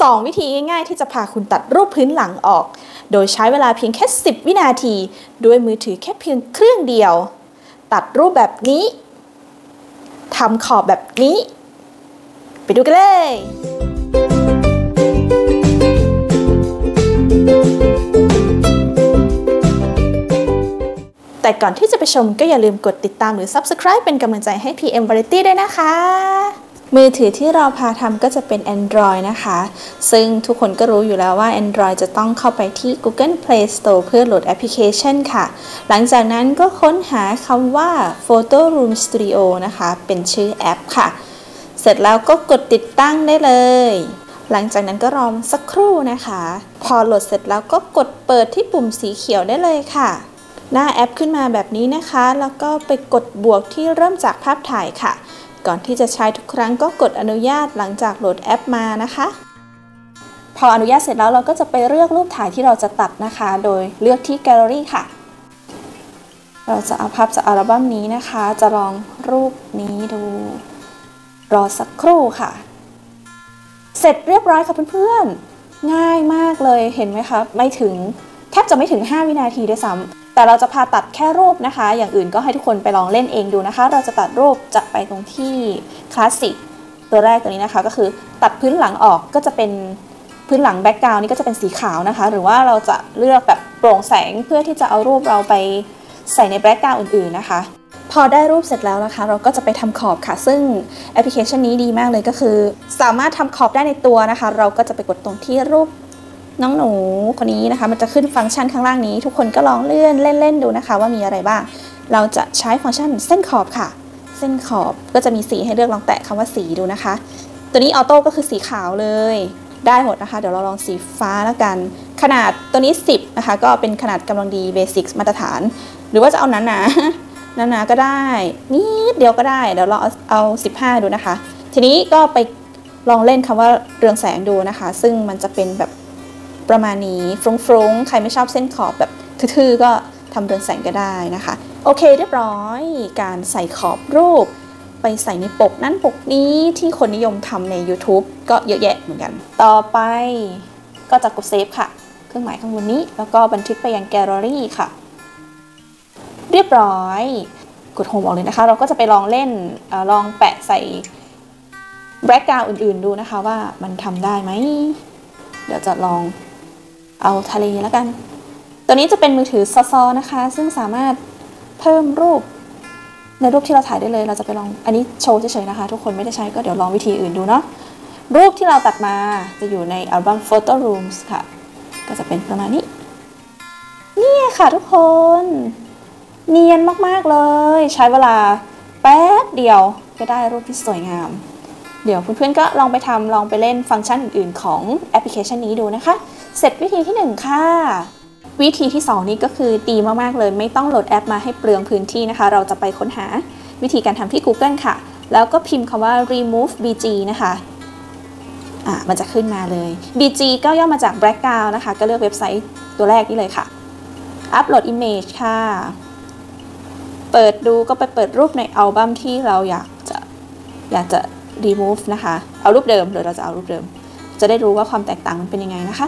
2 วิธีง่ายๆ ที่จะพาคุณตัดรูปพื้นหลังออก โดยใช้เวลาเพียงแค่ 10 วินาที ด้วยมือถือแค่เพียงเครื่องเดียว ตัดรูปแบบนี้ทำขอบแบบนี้ ไปดูกันเลยแต่ก่อนที่จะไปชมก็อย่าลืมกดติดตามหรือ Subscribe เป็นกำลังใจให้ PM Variety ด้วยนะคะ มือถือที่เราพาทำก็จะเป็น Android นะคะ ซึ่งทุกคนก็รู้อยู่แล้วว่า Android จะต้องเข้าไปที่ Google Play Store เพื่อโหลดแอปพลิเคชันค่ะ หลังจากนั้นก็ค้นหาคำว่า Photo Room Studio นะคะ เป็นชื่อแอปค่ะ เสร็จแล้วก็กดติดตั้งได้เลย หลังจากนั้นก็รอสักครู่นะคะ พอโหลดเสร็จแล้วก็กดเปิดที่ปุ่มสีเขียวได้เลยค่ะหน้าแอปขึ้นมาแบบนี้นะคะ แล้วก็ไปกดบวกที่เริ่มจากภาพถ่ายค่ะ ก่อนที่จะใช้ทุกครั้งก็กดอนุญาตหลังจากโหลดแอปมานะคะ พออนุญาตเสร็จแล้วเราก็จะไปเลือกรูปถ่ายที่เราจะตัดนะคะ โดยเลือกที่แกลเลอรี่ค่ะ เราจะเอาภาพจากอัลบั้มนี้นะคะ จะลองรูปนี้ดู รอสักครู่ค่ะ เสร็จเรียบร้อยค่ะเพื่อนๆ ง่ายมากเลยเห็นไหมคะ ไม่ถึงแทบจะไม่ถึง 5 วินาทีด้วยซ้ำ แต่เราจะพาตัดแค่รูปนะคะ อย่างอื่นก็ให้ทุกคนไปลองเล่นเองดูนะคะ เราจะตัดรูปจะไปตรงที่คลาสสิกตัวแรกตัวนี้นะคะก็คือตัดพื้นหลังออกก็จะเป็นพื้นหลัง background นี่ก็จะเป็นสีขาวนะคะ หรือว่าเราจะเลือกแบบโปร่งแสงเพื่อที่จะเอารูปเราไปใส่ใน background อื่นๆนะคะพอได้รูปเสร็จแล้วนะคะ เราก็จะไปทำขอบค่ะ ซึ่งแอปพลิเคชันนี้ดีมากเลยก็คือ สามารถทำขอบได้ในตัวนะคะ เราก็จะไปกดตรงที่รูป น้องหนูคนนี้นะคะ มันจะขึ้นฟังก์ชันข้างล่างนี้ ทุกคนก็ลองเลื่อนเล่นๆดูนะคะ ว่ามีอะไรบ้าง เราจะใช้ฟังก์ชันเส้นขอบค่ะ เส้นขอบก็จะมีสีให้เลือกลองแตะคำว่าสีดูนะคะ ตัวนี้ออโต้ก็คือสีขาวเลยได้หมดนะคะ เดี๋ยวเราลองสีฟ้าแล้วกัน ขนาดตัวนี้ 10 นะคะ ก็เป็นขนาดกำลังดีเบสิกมาตรฐาน หรือว่าจะเอาหนาหนาหนาหนาก็ได้ นิดเดียวก็ได้ เดี๋ยวเราเอาเอา15 ดูนะคะ ทีนี้ก็ไปลองเล่นคำว่าเรืองแสงดูนะคะ ซึ่งมันจะเป็นแบบ ประมาณนี้ฟรุ้งๆ ใครไม่ชอบเส้นขอบแบบทื่อๆ ก็ทำเรืองแสงก็ได้นะคะ โอเคเรียบร้อยการใส่ขอบรูป ไปใส่ในปกนั้นปกนี้ที่คนนิยมทำใน YouTube ก็เยอะแยะเหมือนกัน ต่อไปก็จะกด save ค่ะ เครื่องหมายข้างบนนี้ แล้วก็บันทึกไปยังแกลเลอรี่ค่ะ เรียบร้อยกด home ออกเลยนะคะ เราก็จะไปลองเล่นอลองแปะใส่ background อื่นๆ ดูนะคะว่ามันทำได้ไหม เดี๋ยวจะลอง เอาทะเลแล้วกัน ตัวนี้จะเป็นมือถือซอๆนะคะ ซึ่งสามารถเพิ่มรูปในรูปที่เราถ่ายได้เลย เราจะไปลอง อันนี้โชว์เฉยๆนะคะ ทุกคนไม่ได้ใช้ก็เดี๋ยวลองวิธีอื่นดูเนาะ รูปที่เราตัดมาจะอยู่ในอัลบั้ม Photo Rooms ค่ะ ก็จะเป็นประมาณนี้ เนี่ค่ะทุกคน เนียนมากๆเลย ใช้เวลาแป๊บเดียวก็ได้รูปที่สวยงาม เดี๋ยวเพื่อนๆก็ลองไปทำลองไปเล่นฟังก์ชันอื่นๆ ของแอปพลิเคชันนี้ดูนะคะ เสร็จวิธีที่ 1 ค่ะ วิธีที่ 2 นี้ก็คือดีมากๆเลย ไม่ต้องโหลดแอปมาให้เปลืองพื้นที่นะคะ เราจะไปค้นหาวิธีการทำที่ Google ค่ะ แล้วก็พิมพ์คำว่า remove bg นะคะอะมันจะขึ้นมาเลย bg ก็ย่อมาจาก background นะคะ ก็เลือกเว็บไซต์ตัวแรกนี้เลยค่ะอัปโหลด image ค่ะ เปิดดูก็ไปเปิดรูปในอัลบั้มที่เราอยากจะอยากจะ remove นะคะ เอารูปเดิมหรือเราจะเอารูปเดิม จะได้รู้ว่าความแตกต่างมันเป็นยังไงนะคะ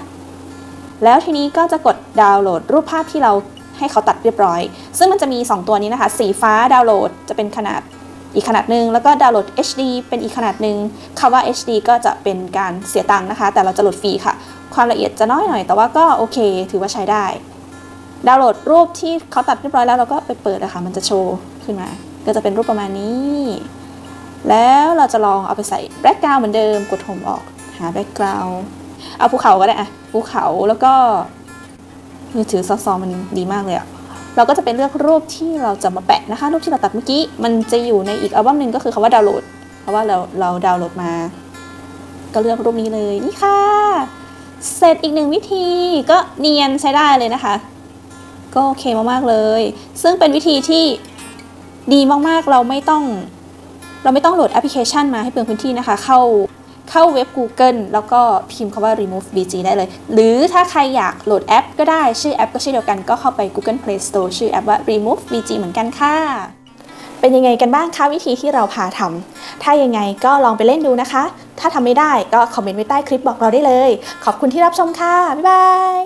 แล้วทีนี้ก็จะกดดาวน์โหลดรูปภาพที่เราให้เขาตัดเรียบร้อย ซึ่งมันจะมี 2 ตัวนี้นะคะ สีฟ้าดาวน์โหลดจะเป็นขนาดอีกขนาดหนึ่งแล้วก็ดาวน์โหลด HD เป็นอีกขนาดหนึ่งคำว่า HD ก็จะเป็นการเสียตังค์นะคะ แต่เราจะโหลดฟรีค่ะ ความละเอียดจะน้อยหน่อย แต่ว่าก็โอเค ถือว่าใช้ได้ ดาวน์โหลดรูปที่เขาตัดเรียบร้อยแล้วเราก็ไปเปิดนะคะมันจะโชว์ขึ้นมา ก็จะเป็นรูปประมาณนี้ แล้วเราจะลองเอาไปใส่ background เหมือนเดิมกด home ออกหา background เอาภูเขาก็ได้อะภูเขาแล้วก็มือถือซอๆมันดีมากเลยอะเราก็จะเป็นเลือกรูปที่เราจะมาแปะนะคะ รูปที่เราตัดเมื่อกี้มันจะอยู่ในอีกอัลบั้มหนึ่งก็คือคำว่าดาวน์โหลด เพราะว่าเราเราดาวน์โหลดมา ก็เลือกรูปนี้เลยนี่ค่ะ เสร็จอีกหนึ่งวิธีก็เนียนใช้ได้เลยนะคะ ก็โอเคมากๆเลย ซึ่งเป็นวิธีที่ดีมากๆเราไม่ต้อง เราไม่ต้องโหลดแอปพลิเคชันมาให้เปลืองพื้นที่นะคะ เข้าเข้าเว็บ Google แล้วก็พิมพ์คาว่า remove bg ได้เลย หรือถ้าใครอยากโหลดแอปก็ได้ ชื่อแอปก็ชื่อเดียวกันก็เข้าไป Google Play Store ชื่อแอปว่า remove bg เหมือนกันค่ะ เป็นยังไงกันบ้างคะวิธีที่เราพาทำถ้ายังไงก็ลองไปเล่นดูนะคะ ถ้าทำไม่ได้ก็คอมเมนต์ไว้ใต้คลิปบอกเราได้เลย ขอบคุณที่รับชมค่ะ บ๊ายบาย